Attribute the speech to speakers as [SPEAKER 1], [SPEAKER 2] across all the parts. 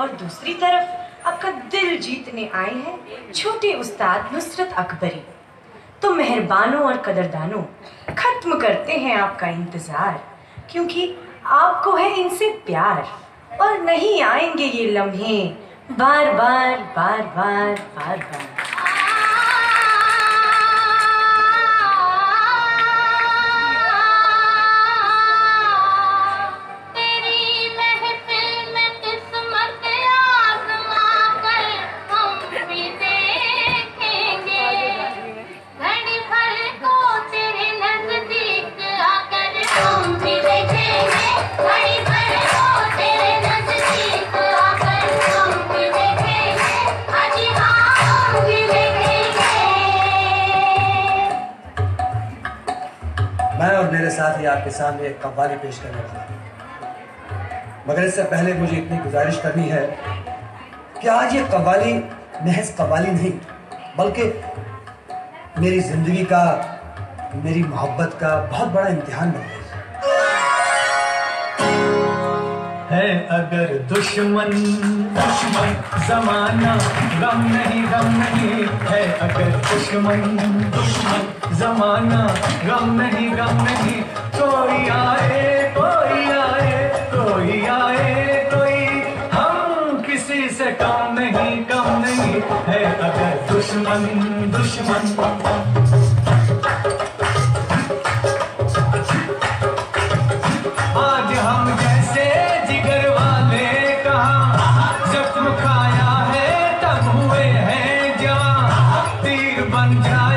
[SPEAKER 1] और दूसरी तरफ़ आपका दिल जीतने आए हैं छोटे उस्ताद नुसरत अकबरी। तो मेहरबानों और कदरदानों, खत्म करते हैं आपका इंतज़ार, क्योंकि आपको है इनसे प्यार, और नहीं आएँगे ये लम्हे, बार बार बार बार बार बार।
[SPEAKER 2] मैं और मेरे साथ ही आपके सामने एक कव्वाली पेश करने वाला हूँ। मगर इससे पहले मुझे इतनी गुजारिश करनी है कि आज ये कव्वाली महज कव्वाली नहीं, बल्कि मेरी ज़िंदगी का, मेरी मोहब्बत का बहुत बड़ा इम्तिहान बन गई
[SPEAKER 3] है अगर दुश्मन दुश्मन जमाना, गम नहीं गम नहीं, है अगर दुश्मन दुश्मन, जमाना, गम नहीं गम नहीं। कोई आए कोई आए कोई आए, कोई। हम किसी से कम नहीं कम नहीं है अगर दुश्मन दुश्मन। तीर बन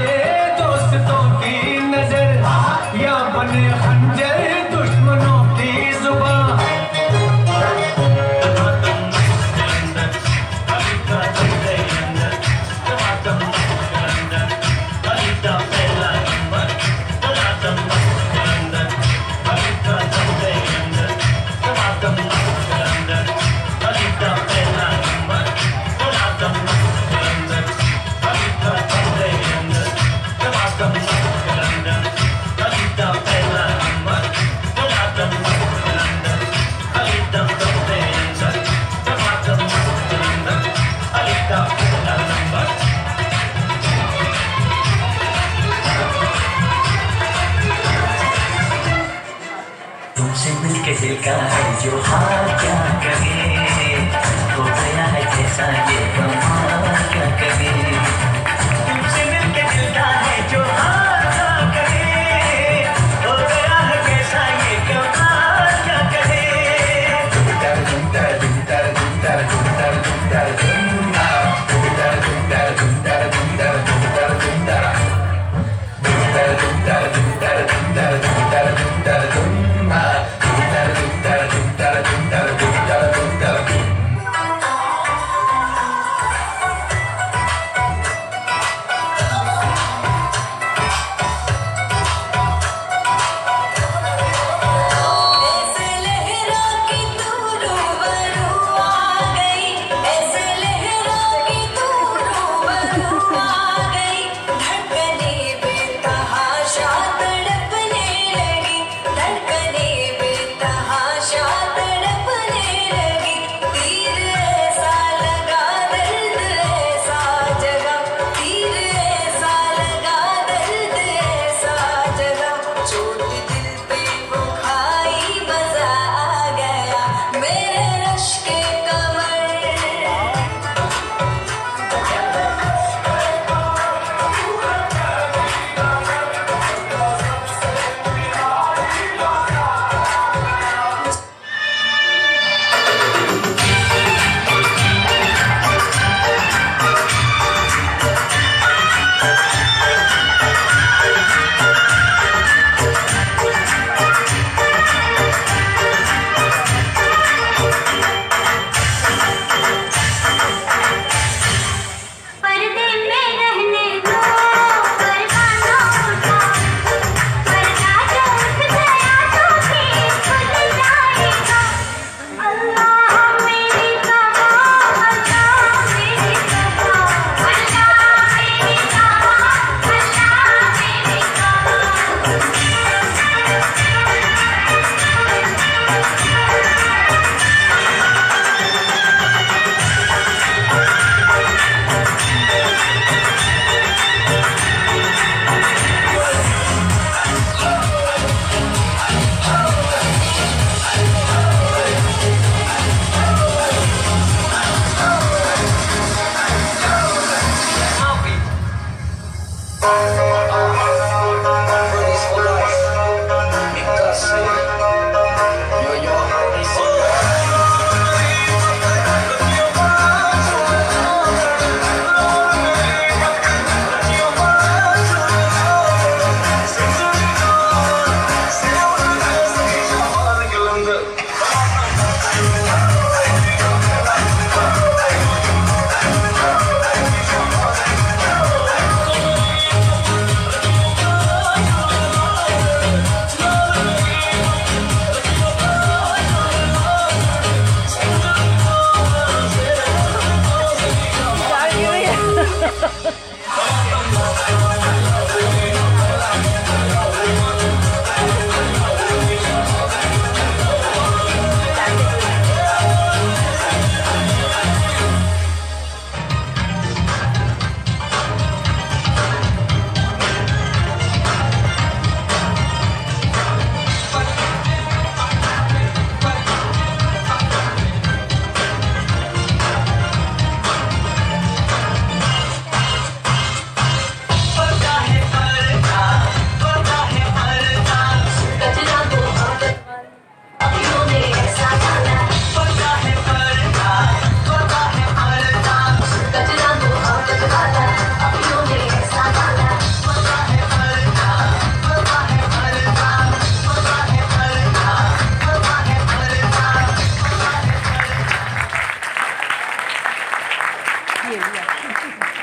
[SPEAKER 3] दिल का है जो हाल क्या कहे हो गया
[SPEAKER 4] है जैसा